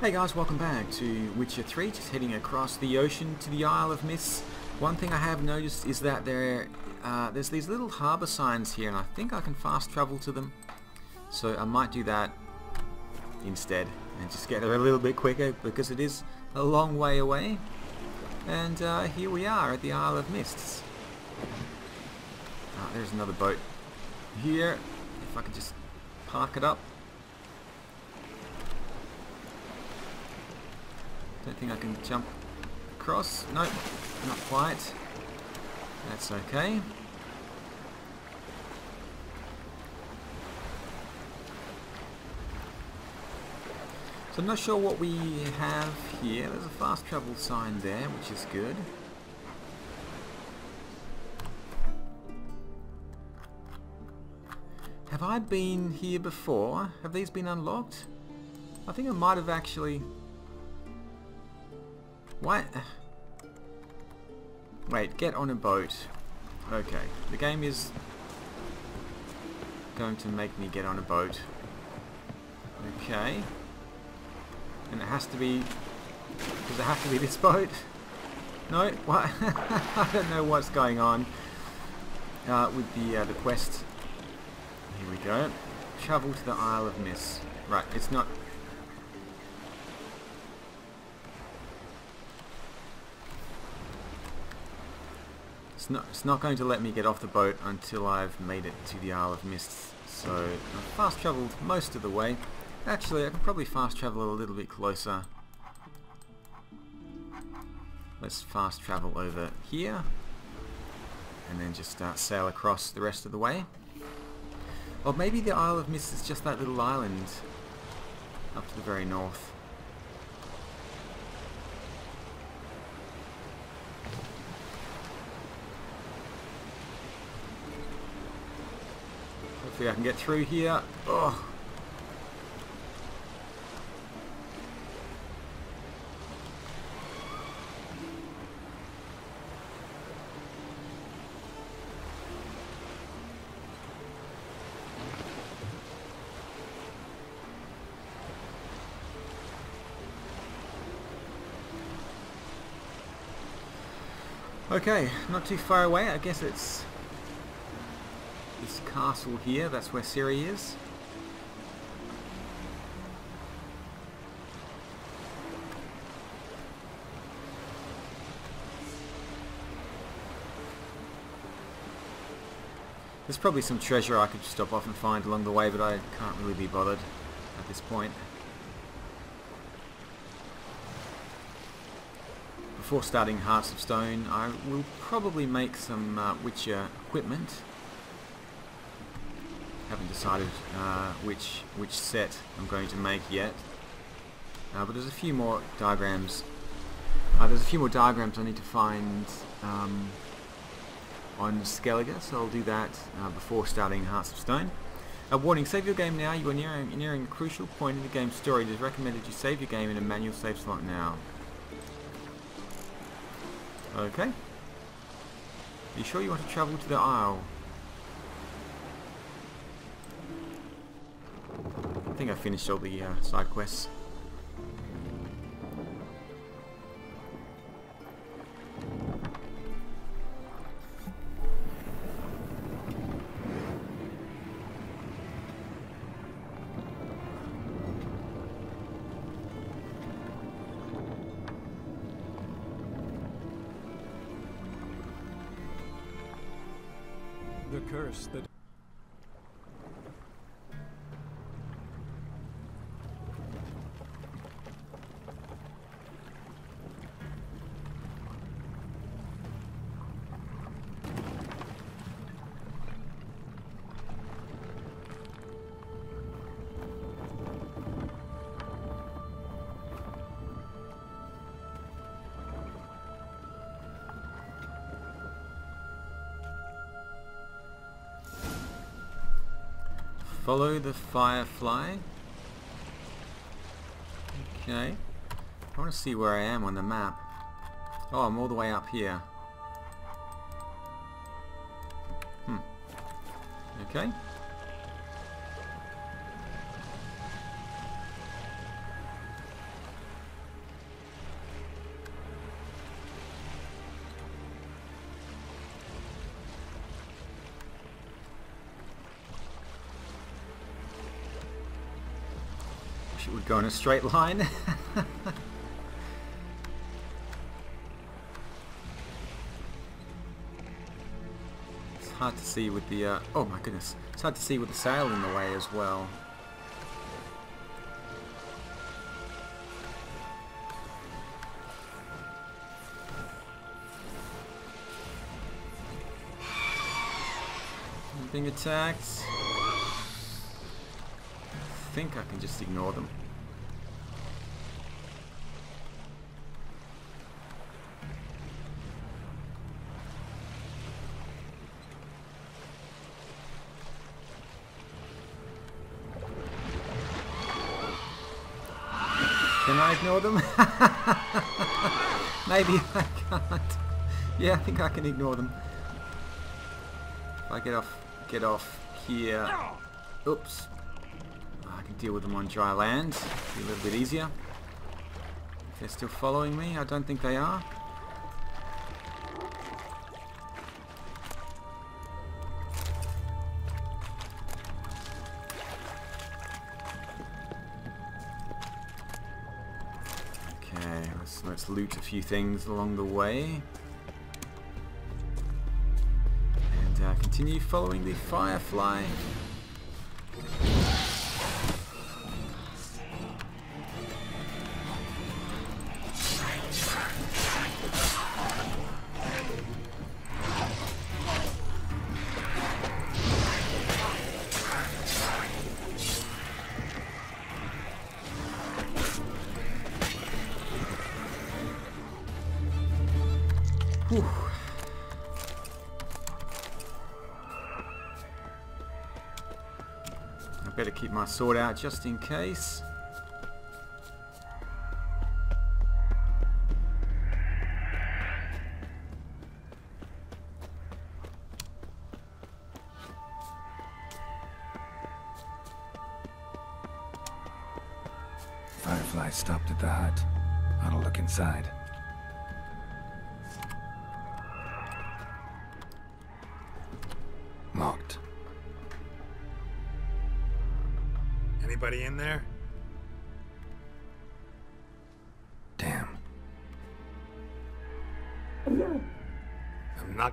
Hey guys, welcome back to Witcher 3, just heading across the ocean to the Isle of Mists. One thing I have noticed is that there, uh, there's these little harbour signs here and I think I can fast travel to them. So I might do that instead and just get there a little bit quicker because it is a long way away. And uh, here we are at the Isle of Mists. Ah, there's another boat here. If I could just park it up. Don't think I can jump across. Nope, not quite. That's okay. So I'm not sure what we have here. There's a fast travel sign there, which is good. Have I been here before? Have these been unlocked? I think I might have actually... What? Wait, get on a boat. Okay, the game is going to make me get on a boat. Okay. And it has to be... Does it have to be this boat? No? What? I don't know what's going on uh, with the, uh, the quest. Here we go. Travel to the Isle of Mists. Right, it's not... It's not, it's not going to let me get off the boat until I've made it to the Isle of Mists. So, I've fast travelled most of the way. Actually, I can probably fast travel a little bit closer. Let's fast travel over here. And then just uh, sail across the rest of the way. Or maybe the Isle of Mist is just that little island up to the very north. Hopefully I can get through here. Oh. Okay, not too far away. I guess it's castle here. That's where Ciri is. There's probably some treasure I could stop off and find along the way, but I can't really be bothered at this point. Before starting Hearts of Stone, I will probably make some uh, Witcher equipment. Haven't decided uh, which which set I'm going to make yet, uh, but there's a few more diagrams. Uh, there's a few more diagrams I need to find um, on Skellige, so I'll do that uh, before starting Hearts of Stone. A warning, save your game now, you are nearing, nearing a crucial point in the game's story. It is recommended you save your game in a manual save slot now. Okay. Are you sure you want to travel to the Isle? Think I finished all the uh, side quests. The curse that Follow the firefly. Okay. I want to see where I am on the map. Oh, I'm all the way up here. Hmm. Okay. Go in a straight line. it's hard to see with the, uh, oh my goodness, it's hard to see with the sail in the way as well. being attacked. I think I can just ignore them. I ignore them? Maybe I can't. Yeah, I think I can ignore them. If I get off get off here. Oops. I can deal with them on dry land. Be a little bit easier. If they're still following me, I don't think they are. Few things along the way. uh, continue following the firefly. Better keep my sword out just in case. Firefly stopped at the hut. I'll look inside.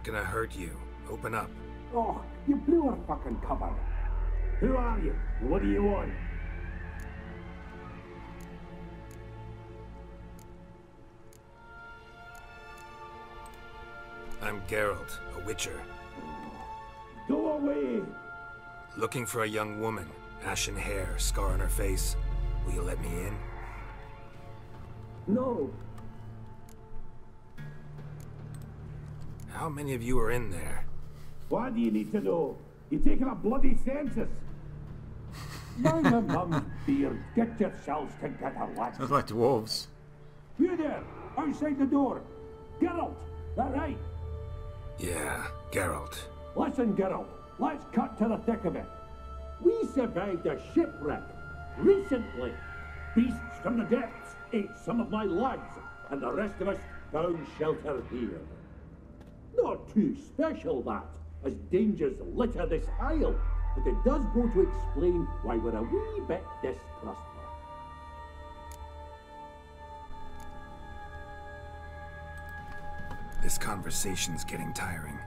Gonna hurt you. Open up. Oh, you blew our fucking cover. Who are you? What do you want? I'm Geralt, a witcher. Go away! Looking for a young woman. Ashen hair, scar on her face. Will you let me in? No. How many of you are in there? Why do you need to know? You're taking a bloody census. Mind your mum's beard. Get yourselves together, lads. Sounds like dwarves. You there, outside the door. Geralt, that right? Yeah, Geralt. Listen, Geralt. Let's cut to the thick of it. We survived a shipwreck recently. Beasts from the depths ate some of my lads, and the rest of us found shelter here. Not too special, that, as dangers litter this isle, but it does go to explain why we're a wee bit distrustful. This conversation's getting tiring.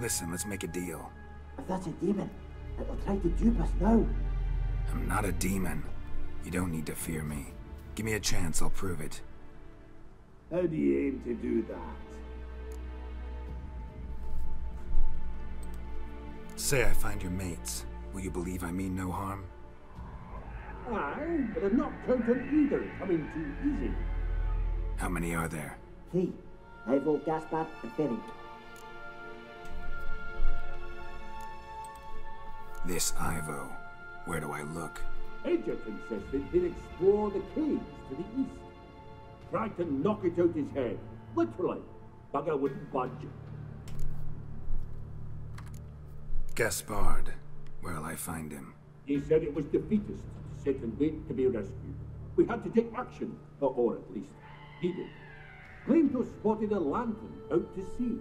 Listen, let's make a deal. If that's a demon, It'll try to dupe us now. I'm not a demon. You don't need to fear me. Give me a chance, I'll prove it. How do you aim to do that? Say I find your mates. Will you believe I mean no harm? Aye, but I'm not counting either coming too easy. How many are there? Three. Ivo, Gaspard, and Ferenc. This Ivo. Where do I look? Agent insisted he'd explore the caves to the east. Tried to knock it out his head. Literally. Bugger wouldn't budge. Gaspard. Where'll I find him? He said it was defeatist to sit and wait to be rescued. We had to take action, or at least he did. Claimed to have spotted a lantern out to sea,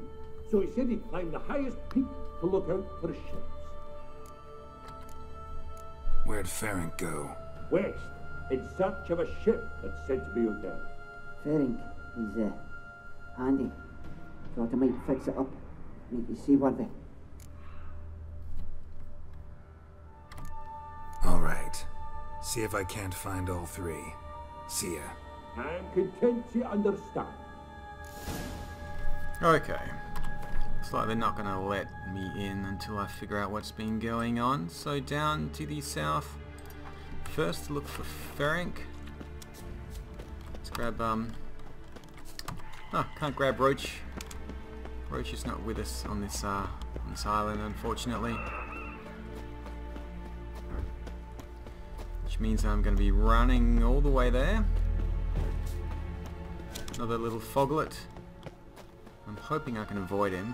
so he said he'd climb the highest peak to look out for ships. Where'd Ferenc go? West. in search of a ship that's said to be out there. Fearing he's uh, handy. Thought I might fix it up, make you seaworthy. See if I can't find all three. See ya. I'm content to understand. Okay. Looks like they're not going to let me in until I figure out what's been going on. So down to the south. First look for Ferenc. Let's grab, um... Oh, can't grab Roach. Roach is not with us on this, uh, on this island, unfortunately. Means I'm going to be running all the way there. Another little foglet. I'm hoping I can avoid him.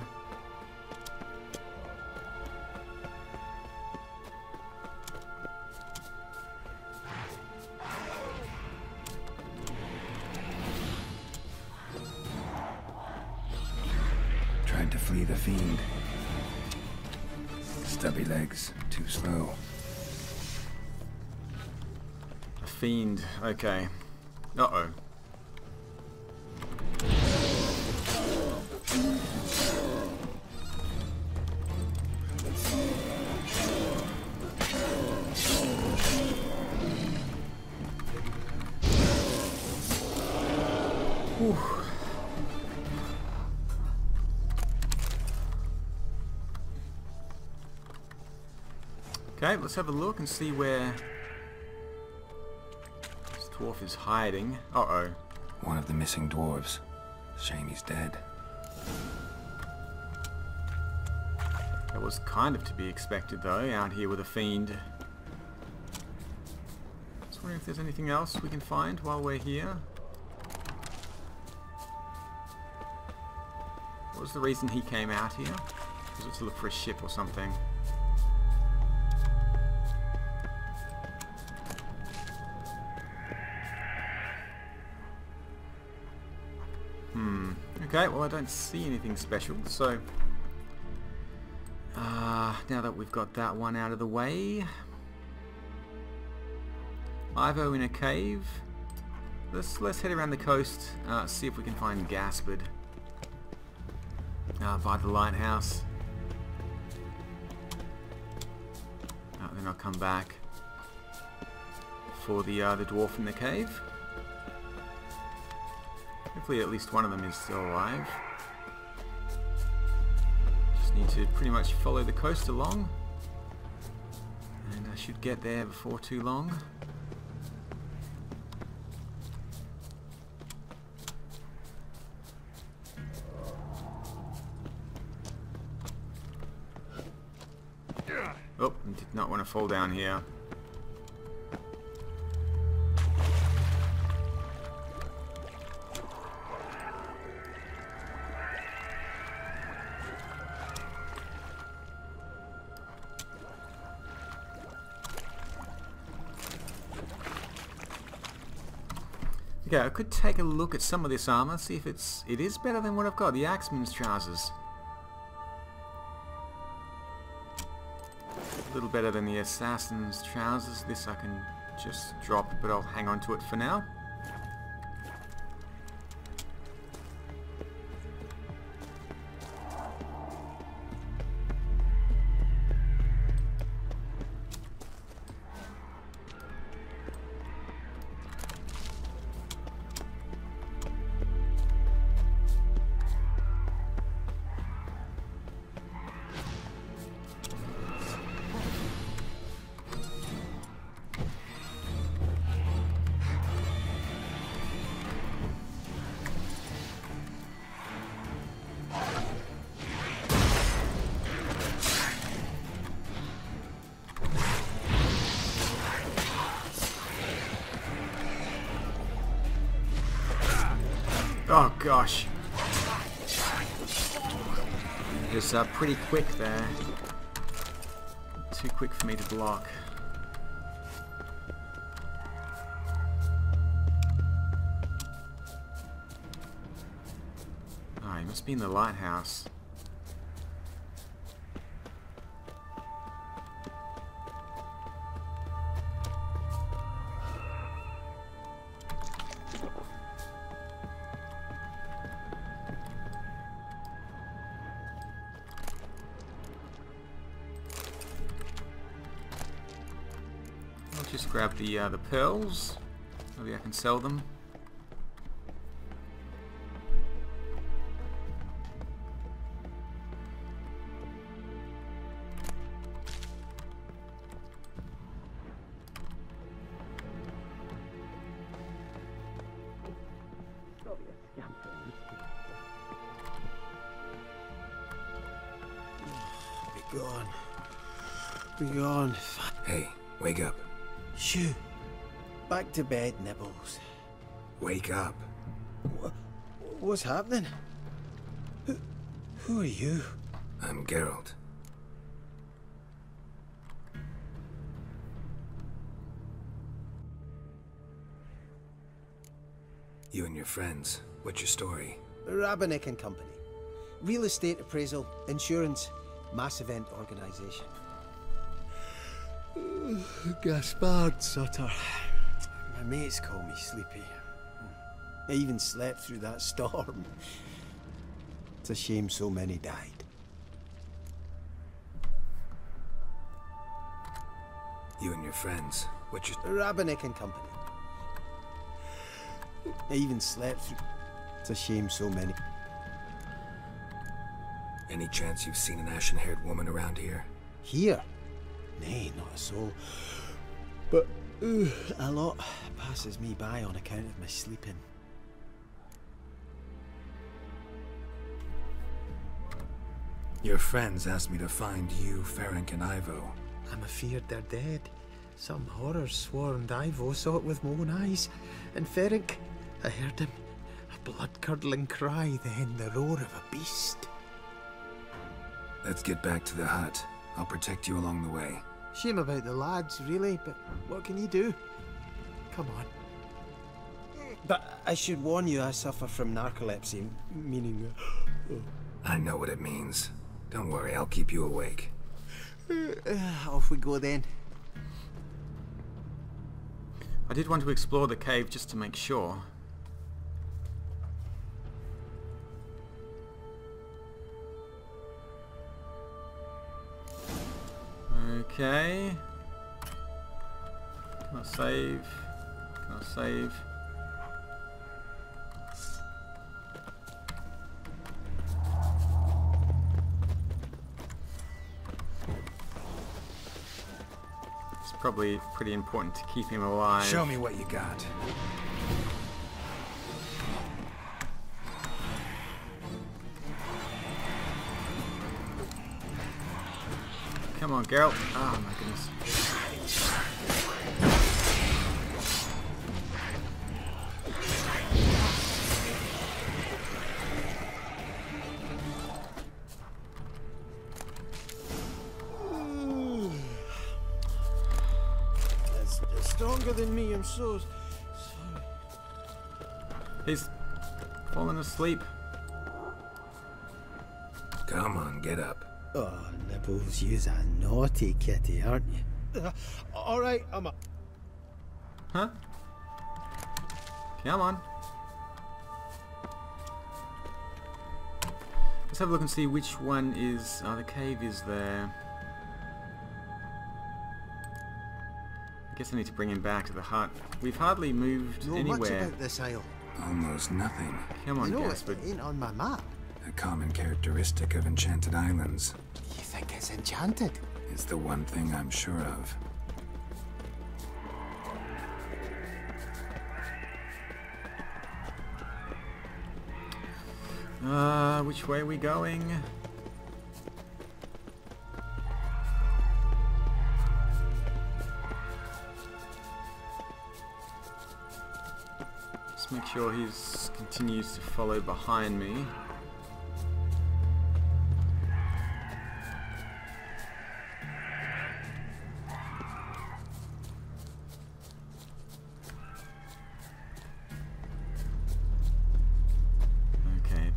Fiend. Okay. Uh-oh. Okay, let's have a look and see where dwarf is hiding. Uh-oh. One of the missing dwarves. Shame he's dead. That was kind of to be expected though, out here with a fiend. Just wondering if there's anything else we can find while we're here. What was the reason he came out here? Was it to look for a ship or something? Okay, well I don't see anything special, so... Uh, now that we've got that one out of the way... Ivo in a cave. Let's, let's head around the coast, uh, see if we can find Gaspard. Uh, by the lighthouse. Uh, then I'll come back for the, uh, the dwarf in the cave. Hopefully at least one of them is still alive. Just need to pretty much follow the coast along. And I should get there before too long. Oh, did not want to fall down here. Take a look at some of this armor, see if it's it is better than what I've got, the Axeman's trousers. A little better than the Assassin's trousers. This I can just drop, but I'll hang on to it for now. Gosh. It was uh, pretty quick there. Too quick for me to block. Ah, he must be in the lighthouse. The uh, the pearls. Maybe I can sell them. Be gone. Be gone. Hey, wake up. Shoo. Back to bed, Nibbles. Wake up. What's happening? Who, who are you? I'm Geralt. You and your friends, what's your story? Rabbinick and Company. Real estate appraisal, insurance, mass event organisation. Gaspard Sutter. My mates call me Sleepy. I even slept through that storm. It's a shame so many died. You and your friends, which your... Rabbinick and Company. I even slept through... It's a shame so many... Any chance you've seen an ashen-haired woman around here? Here? Nay, not a soul. But uh, a lot passes me by on account of my sleeping. Your friends asked me to find you, Ferenc, and Ivo. I'm afeard they're dead. Some horrors swarmed Ivo, saw it with my own eyes. And Ferenc, I heard him. A blood-curdling cry, then the roar of a beast. Let's get back to the hut. I'll protect you along the way. Shame about the lads, really, but what can you do? Come on. But I should warn you, I suffer from narcolepsy, meaning... I know what it means. Don't worry, I'll keep you awake. Uh, off we go then. I did want to explore the cave just to make sure. Okay. Can I save? Can I save? It's probably pretty important to keep him alive. Show me what you got. Come on, Geralt. Oh my goodness. That's, that's stronger than me, I'm so sorry. He's fallen asleep. Come on, get up. Oh, Nibbles, you's a naughty kitty, aren't you? Uh, all right, I'm up. Huh? Come on. Let's have a look and see which one is... Oh, the cave is there. I guess I need to bring him back to the hut. We've hardly moved Know much anywhere. about this isle. Almost nothing. Come on, you know, it Gaspard. ain't on my map. A common characteristic of Enchanted Islands. You think it's enchanted? It's the one thing I'm sure of. Uh, which way are we going? Just make sure he continues to follow behind me.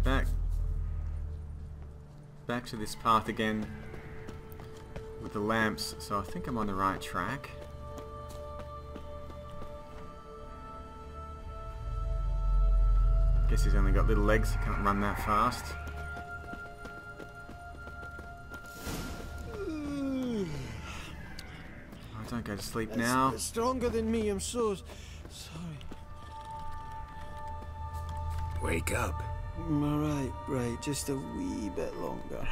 Back back to this path again with the lamps, so I think I'm on the right track. Guess he's only got little legs, he can't run that fast. I don't Don't go to sleep It's- now. It's stronger than me, I'm so sorry. Wake up. Alright, right, just a wee bit longer.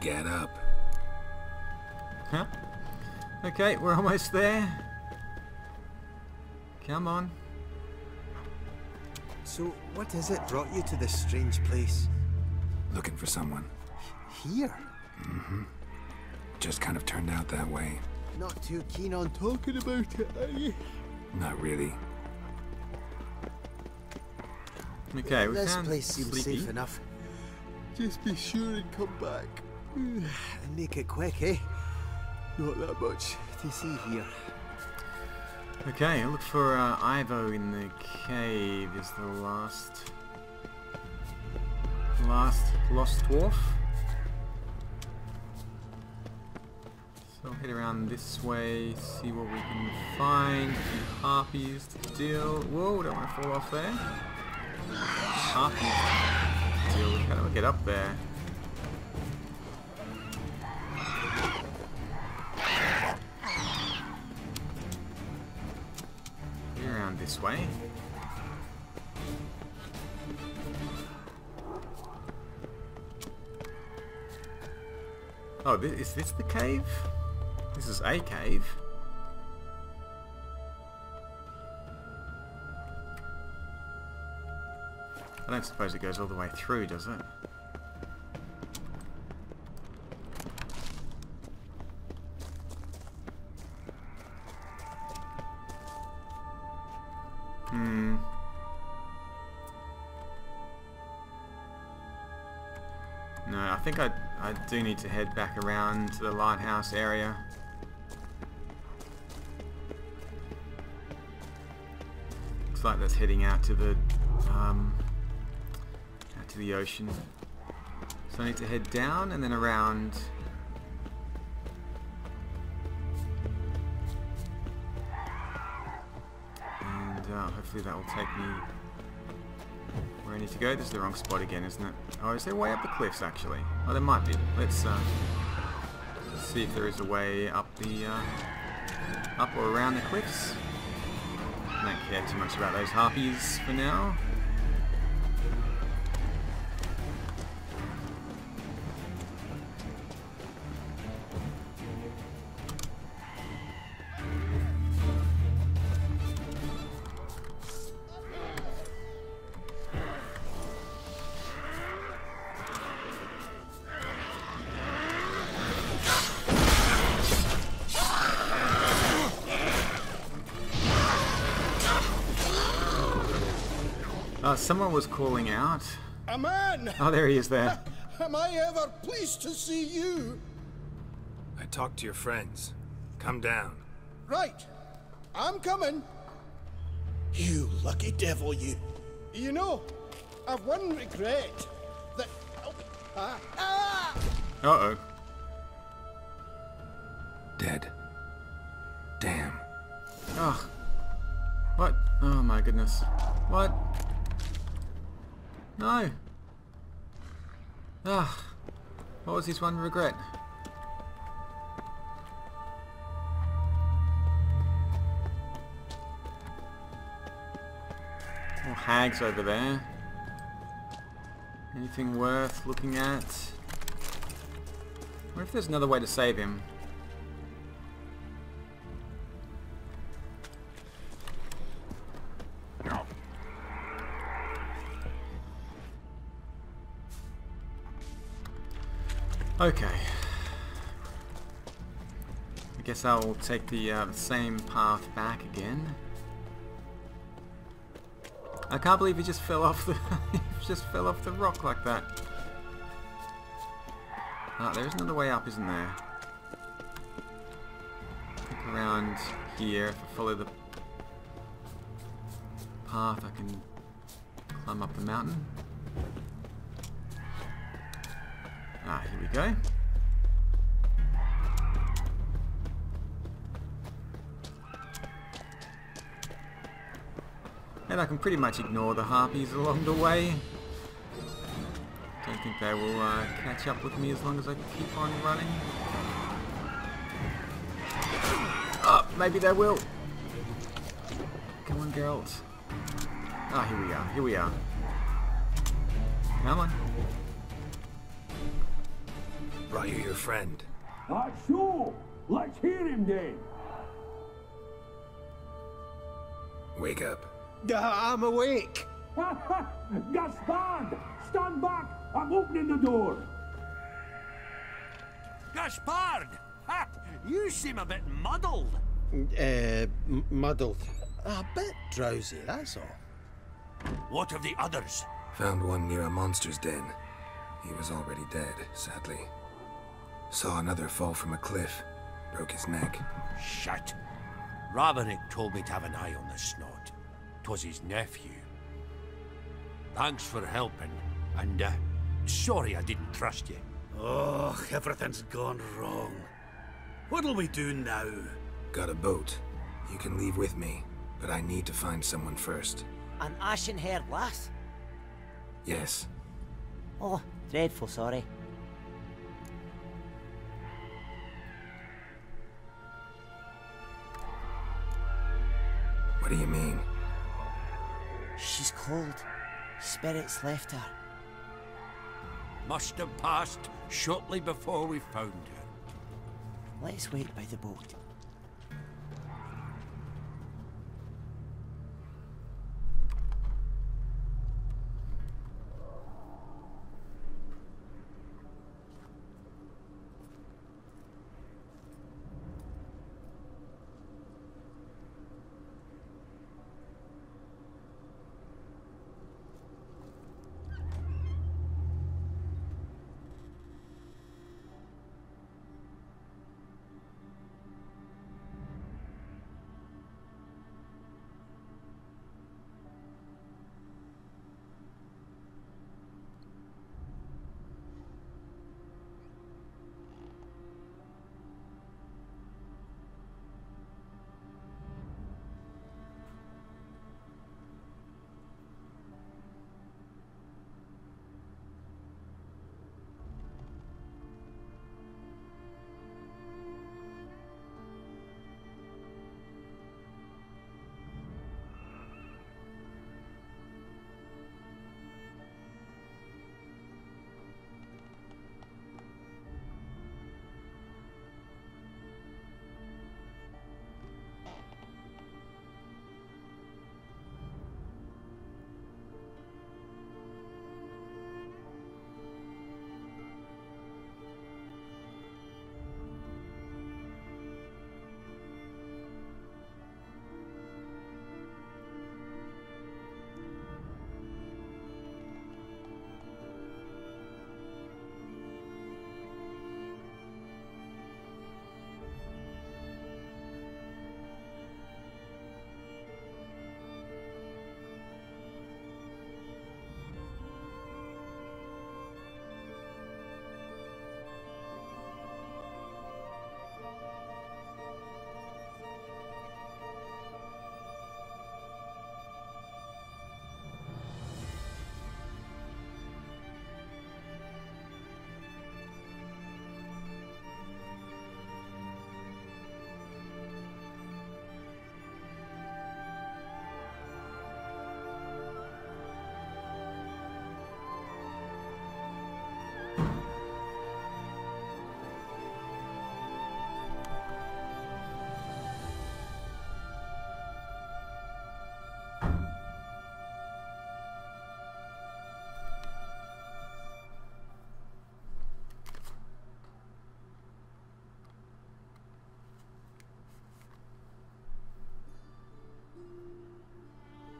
Get up. Huh? Okay, we're almost there. Come on. So, what is it brought you to this strange place? Looking for someone. Here? Mm-hmm. Just kind of turned out that way. Not too keen on talking about it, are you? Not really. Okay, we this place seems Sleepy. safe enough. Just be sure and come back. And make it quick, eh? Not that much to see here. Okay, look for uh, Ivo in the cave is the last last lost dwarf. So I'll head around this way, see what we can find. A few harpies to deal. Whoa, don't want to fall off there. Deal with. How do get up there? Be around this way. Oh, thi- is this the cave? This is a cave. I don't suppose it goes all the way through, does it? Hmm. No, I think I, I do need to head back around to the lighthouse area. Looks like that's heading out to the um, the ocean. So I need to head down and then around. And uh, hopefully that will take me where I need to go. This is the wrong spot again, isn't it? Oh, is there a way up the cliffs actually? Oh, there might be. Let's uh, see if there is a way up the uh, up or around the cliffs. I Don't care too much about those harpies for now. Someone was calling out. A man! Oh, there he is there. Am I ever pleased to see you? I talked to your friends. Come down. Right. I'm coming. You lucky devil, you. You know, I've one regret. That. Oh, ah, ah! Uh-oh. Dead. Damn. Ugh. What? Oh my goodness. What? No. Ah. What was his one regret? More hags over there. Anything worth looking at? What if there's another way to save him? Okay. I guess I'll take the uh, same path back again. I can't believe he just fell off the he just fell off the rock like that. Ah, there's another way up, isn't there? Look around here. If I follow the path, I can climb up the mountain. Ah, here we go. And I can pretty much ignore the harpies along the way. Don't think they will uh, catch up with me as long as I keep on running. maybe they will. Come on, Geralt. Ah, here we are. Here we are. Come on. Brought you your friend. Ah, sure. Let's hear him then. Wake up. I'm awake. Gaspard! Stand back! I'm opening the door! Gaspard! Ha! You seem a bit muddled. Uh, muddled. A bit drowsy, that's all. What of the others? Found one near a monster's den. He was already dead, sadly. Saw another fall from a cliff. Broke his neck. Shit. Ravenik told me to have an eye on the snot. 'Twas his nephew. Thanks for helping, and uh, sorry I didn't trust you. Oh, everything's gone wrong. What'll we do now? Got a boat. You can leave with me, but I need to find someone first. An ashen haired lass? Yes. Oh, dreadful sorry. What do you mean? She's cold. Spirits left her. Must have passed shortly before we found her. Let's wait by the boat.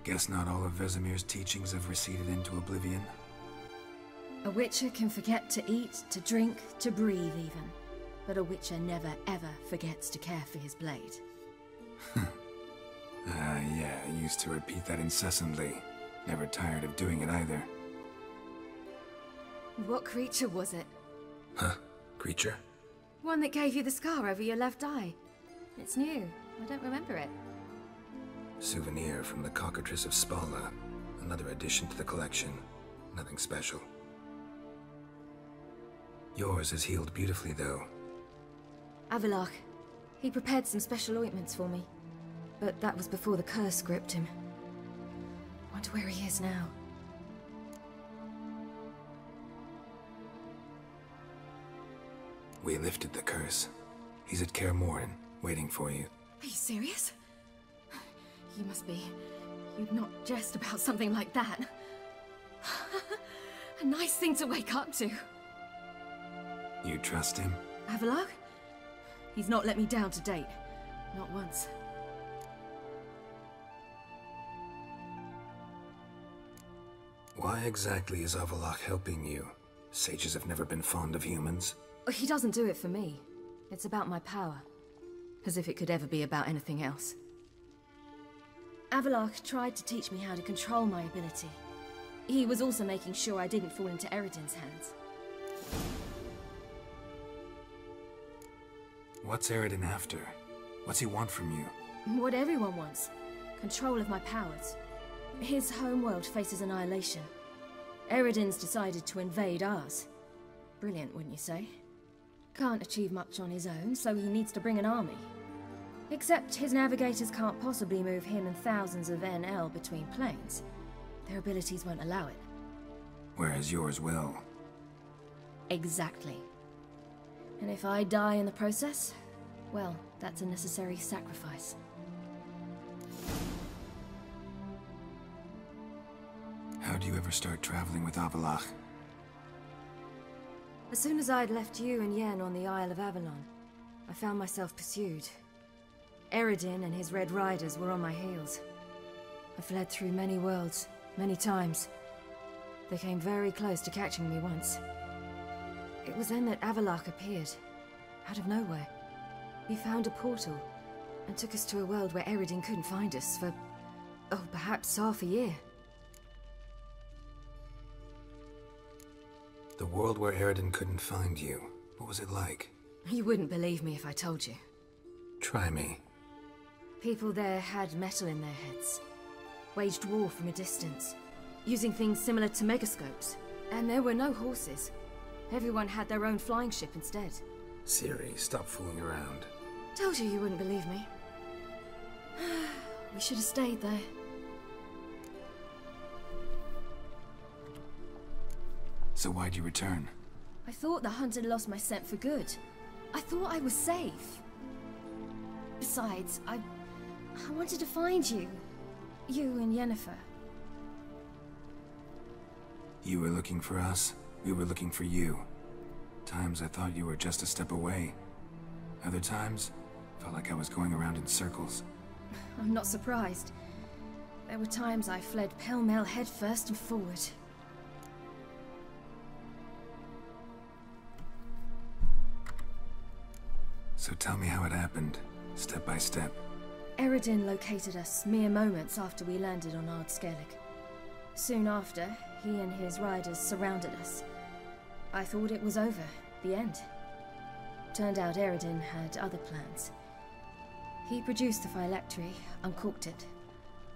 Guess not all of Vesemir's teachings have receded into oblivion. A witcher can forget to eat, to drink, to breathe even. But a witcher never ever forgets to care for his blade. Ah, yeah, I used to repeat that incessantly. Never tired of doing it either. What creature was it? Huh? Creature? One that gave you the scar over your left eye. It's new. I don't remember it. Souvenir from the Cockatrice of Spala. Another addition to the collection. Nothing special. Yours has healed beautifully, though. Avallac'h. He prepared some special ointments for me. But that was before the curse gripped him. I Wonder where he is now. We lifted the curse. He's at Kaer Morhen, waiting for you. Are you serious? You must be. You'd not jest about something like that. A nice thing to wake up to. You trust him? Avallac'h? He's not let me down to date. Not once. Why exactly is Avallac'h helping you? Sages have never been fond of humans. He doesn't do it for me. It's about my power. As if it could ever be about anything else. Avallac'h tried to teach me how to control my ability. He was also making sure I didn't fall into Eredin's hands. What's Eridan after? What's he want from you? What everyone wants. Control of my powers. His homeworld faces annihilation. Eredin's decided to invade ours. Brilliant, wouldn't you say? Can't achieve much on his own, so he needs to bring an army. Except his navigators can't possibly move him and thousands of Aen Elle between planes. Their abilities won't allow it. Whereas yours will. Exactly. And if I die in the process, well, that's a necessary sacrifice. How do you ever start traveling with Avallac'h? As soon as I'd left you and Yen on the Isle of Avalon, I found myself pursued. Eredin and his Red Riders were on my heels. I fled through many worlds, many times. They came very close to catching me once. It was then that Avallac'h appeared, out of nowhere. He found a portal, and took us to a world where Eredin couldn't find us for, oh, perhaps half a year. The world where Eredin couldn't find you. What was it like? You wouldn't believe me if I told you. Try me. People there had metal in their heads, waged war from a distance, using things similar to megascopes. And there were no horses. Everyone had their own flying ship instead. Ciri, stop fooling around. Told you you wouldn't believe me. we should have stayed there. So why'd you return? I thought the hunt had lost my scent for good. I thought I was safe. Besides, I... I wanted to find you. You and Yennefer. You were looking for us. We were looking for you. Times I thought you were just a step away. Other times, felt like I was going around in circles. I'm not surprised. There were times I fled pell-mell headfirst and forward. So tell me how it happened, step by step. Eredin located us mere moments after we landed on Ard Skellig. Soon after, he and his riders surrounded us. I thought it was over, the end. Turned out Eredin had other plans. He produced the phylactery, uncorked it.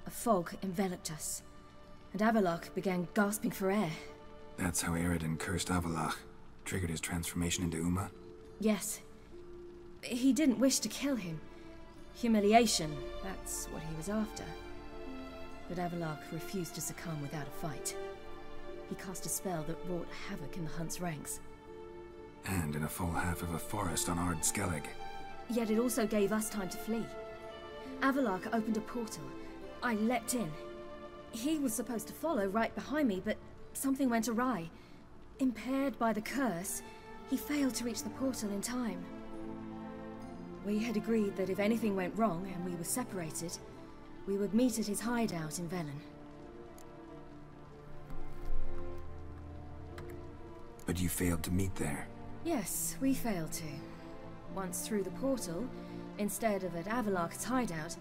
A fog enveloped us, and Avallac'h began gasping for air. That's how Eredin cursed Avallac'h, triggered his transformation into Uma? Yes. He didn't wish to kill him. Humiliation, that's what he was after. But Avallac'h refused to succumb without a fight. He cast a spell that wrought havoc in the Hunt's ranks. And in a full half of a forest on Ard Skellig. Yet it also gave us time to flee. Avallac'h opened a portal. I leapt in. He was supposed to follow right behind me, but something went awry. Impaired by the curse, he failed to reach the portal in time. We had agreed that if anything went wrong and we were separated, we would meet at his hideout in Velen. But you failed to meet there. Yes, we failed to. Once through the portal, instead of at Avallac'h's hideout,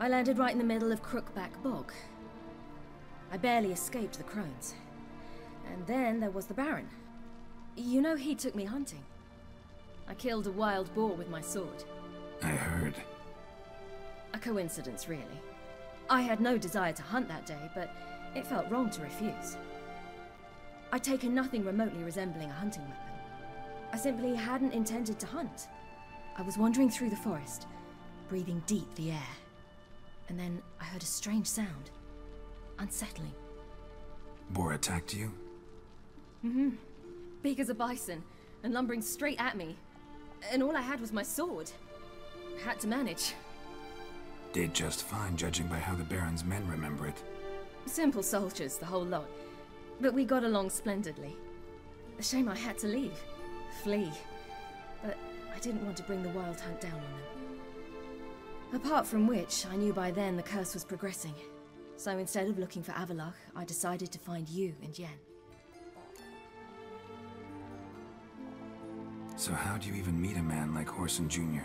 I landed right in the middle of Crookback Bog. I barely escaped the crones. And then there was the Baron. You know he took me hunting. I killed a wild boar with my sword. I heard. A coincidence, really. I had no desire to hunt that day, but it felt wrong to refuse. I'd taken nothing remotely resembling a hunting weapon. I simply hadn't intended to hunt. I was wandering through the forest, breathing deep the air. And then I heard a strange sound. Unsettling. Boar attacked you? Mm-hmm. Big as a bison, and lumbering straight at me. And all I had was my sword. Had to manage. Did just fine, judging by how the Baron's men remember it. Simple soldiers, the whole lot. But we got along splendidly. A shame I had to leave. Flee. But I didn't want to bring the Wild Hunt down on them. Apart from which, I knew by then the curse was progressing. So instead of looking for Avallac'h, I decided to find you and Yen. So how do you even meet a man like Whoreson Jr.?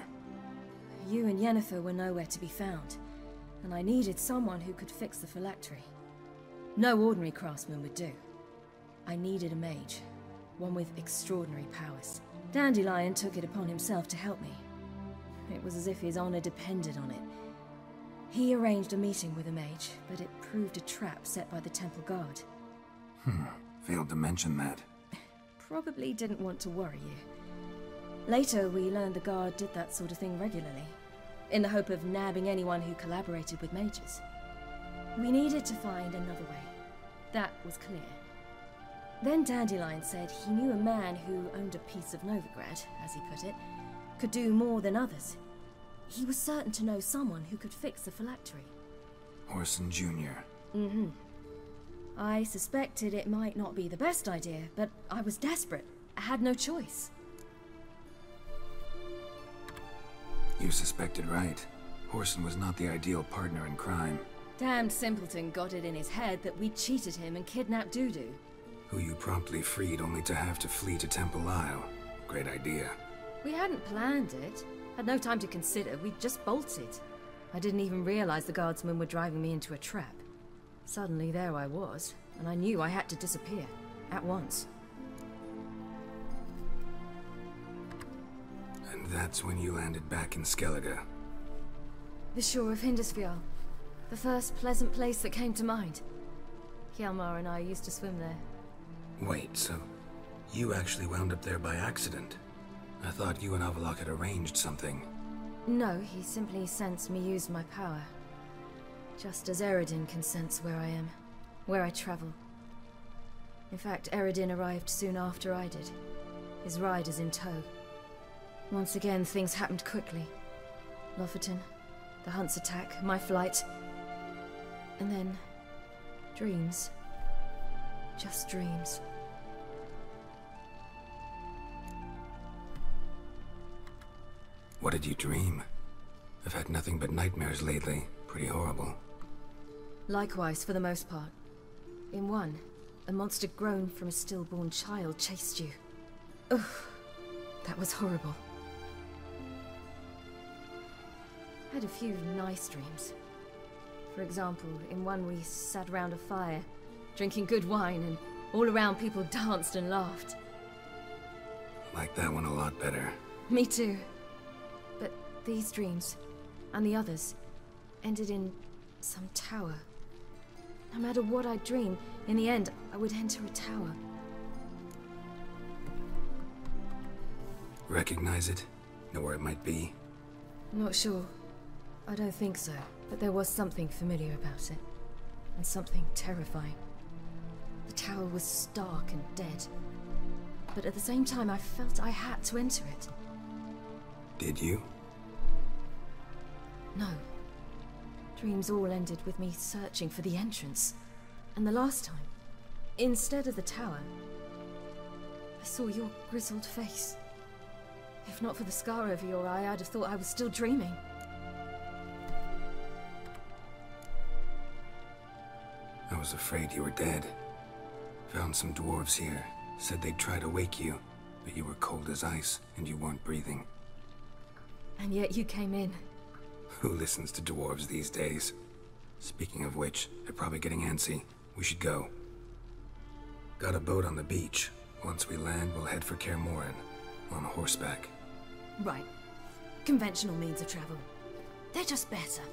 You and Yennefer were nowhere to be found, and I needed someone who could fix the phylactery. No ordinary craftsman would do. I needed a mage, one with extraordinary powers. Dandelion took it upon himself to help me. It was as if his honor depended on it. He arranged a meeting with a mage, but it proved a trap set by the temple guard. Hmm, failed to mention that. Probably didn't want to worry you. Later, we learned the Guard did that sort of thing regularly, in the hope of nabbing anyone who collaborated with mages. We needed to find another way. That was clear. Then Dandelion said he knew a man who owned a piece of Novigrad, as he put it, could do more than others. He was certain to know someone who could fix the phylactery. Whoreson Jr. Mm-hmm. I suspected it might not be the best idea, but I was desperate. I had no choice. You suspected right. Whoreson was not the ideal partner in crime. Damned simpleton got it in his head that we cheated him and kidnapped Dudu. Who you promptly freed only to have to flee to Temple Isle. Great idea. We hadn't planned it. Had no time to consider, we just bolted. I didn't even realize the guardsmen were driving me into a trap. Suddenly there I was, and I knew I had to disappear. At once. That's when you landed back in Skellige. The shore of Hindarsfjall. The first pleasant place that came to mind. Hjalmar and I used to swim there. Wait, so you actually wound up there by accident? I thought you and Avallac'h had arranged something. No, he simply sensed me use my power. Just as Eredin can sense where I am, where I travel. In fact, Eredin arrived soon after I did. His riders in tow. Once again, things happened quickly. Lofoten, the Hunt's attack, my flight. And then... dreams. Just dreams. What did you dream? I've had nothing but nightmares lately. Pretty horrible. Likewise, for the most part. In one, a monster grown from a stillborn child chased you. Ugh, that was horrible. Had a few nice dreams. For example, in one we sat around a fire, drinking good wine, and all around people danced and laughed. I like that one a lot better. Me too. But these dreams, and the others, ended in some tower. No matter what I dream, in the end, I would enter a tower. Recognize it? Know where it might be? Not sure. I don't think so, but there was something familiar about it. And something terrifying. The tower was stark and dead. But at the same time, I felt I had to enter it. Did you? No. Dreams all ended with me searching for the entrance. And the last time, instead of the tower, I saw your grizzled face. If not for the scar over your eye, I'd have thought I was still dreaming. Was afraid you were dead. Found some dwarves here. Said they'd try to wake you, but you were cold as ice and you weren't breathing. And yet you came in. Who listens to dwarves these days? Speaking of which, they're probably getting antsy. We should go. Got a boat on the beach. Once we land, we'll head for Kaer. On horseback. Right. Conventional means of travel. They're just better.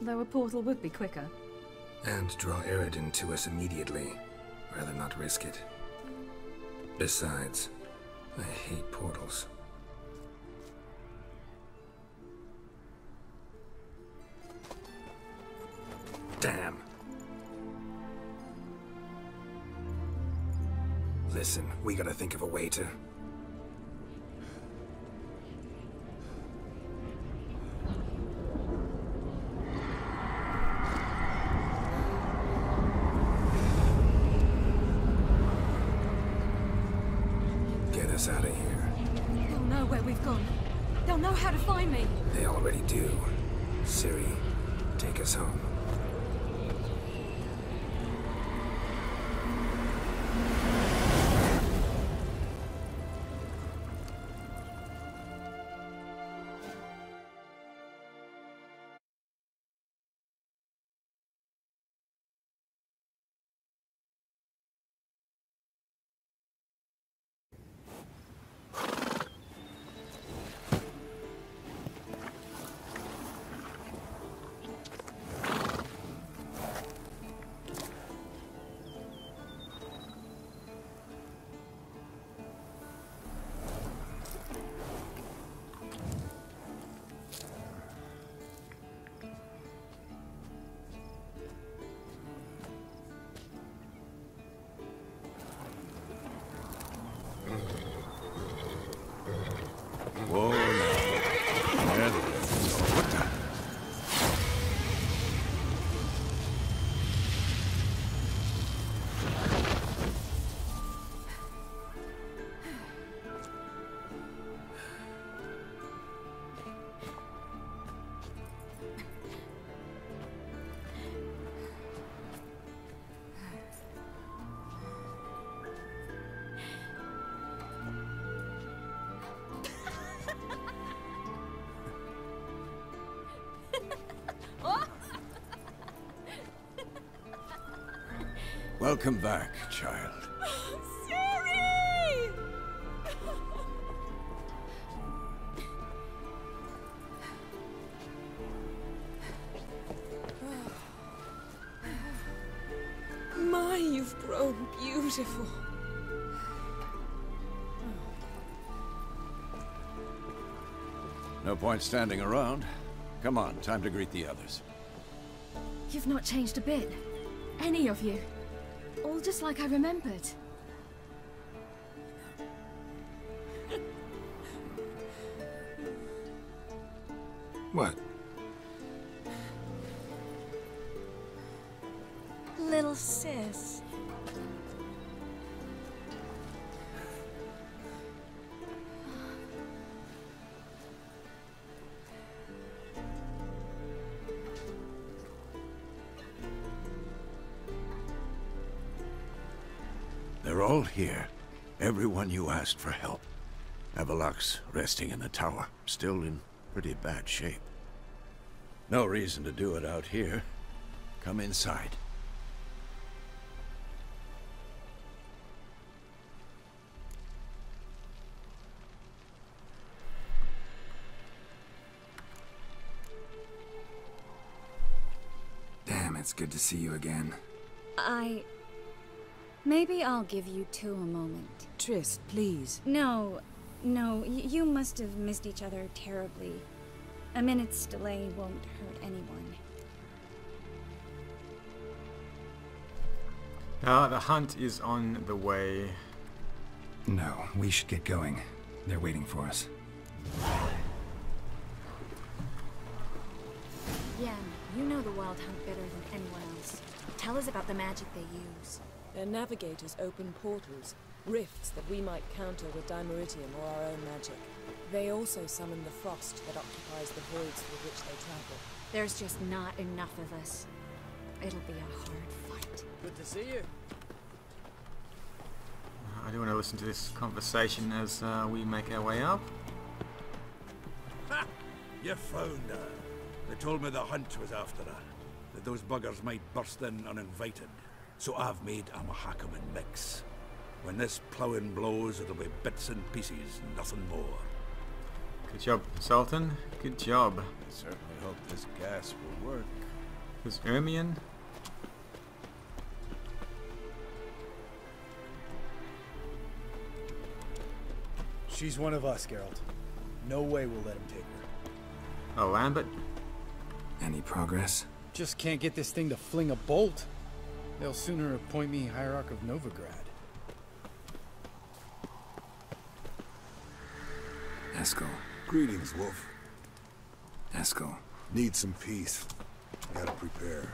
Though a portal would be quicker and draw Eredin to us immediately. Rather not risk it. Besides, I hate portals. Damn. Listen, we gotta think of a way to... Welcome back, child. Ciri! My, you've grown beautiful. No point standing around. Come on, time to greet the others. You've not changed a bit. Any of you. All just like I remembered. What? Little sis. Everyone you asked for help. Avallac'h's resting in the tower, still in pretty bad shape. No reason to do it out here. Come inside. Damn, it's good to see you again. I. Maybe I'll give you two a moment. Triss, please. No, no, y- you must have missed each other terribly. A minute's delay won't hurt anyone. Uh, the hunt is on the way. No, we should get going. They're waiting for us. Yen, you know the Wild Hunt better than anyone else. Tell us about the magic they use. Their navigators open portals, rifts that we might counter with Dimeritium or our own magic. They also summon the frost that occupies the voids through which they travel. There's just not enough of us. It'll be a hard fight. Good to see you. I do want to listen to this conversation as uh, we make our way up. Ha! You found her. They told me the hunt was after her. That those buggers might burst in uninvited. So I've made a Mahakaman mix. When this ploughing blows, it'll be bits and pieces, nothing more. Good job, Zoltan. Good job. I certainly hope this gas will work. Who's Ermion? She's one of us, Geralt. No way we'll let him take her. Oh, Lambert. Any progress? Just can't get this thing to fling a bolt. They'll sooner appoint me Hierarch of Novigrad. Eskel, Greetings, Wolf. Eskel, Need some peace. Gotta prepare.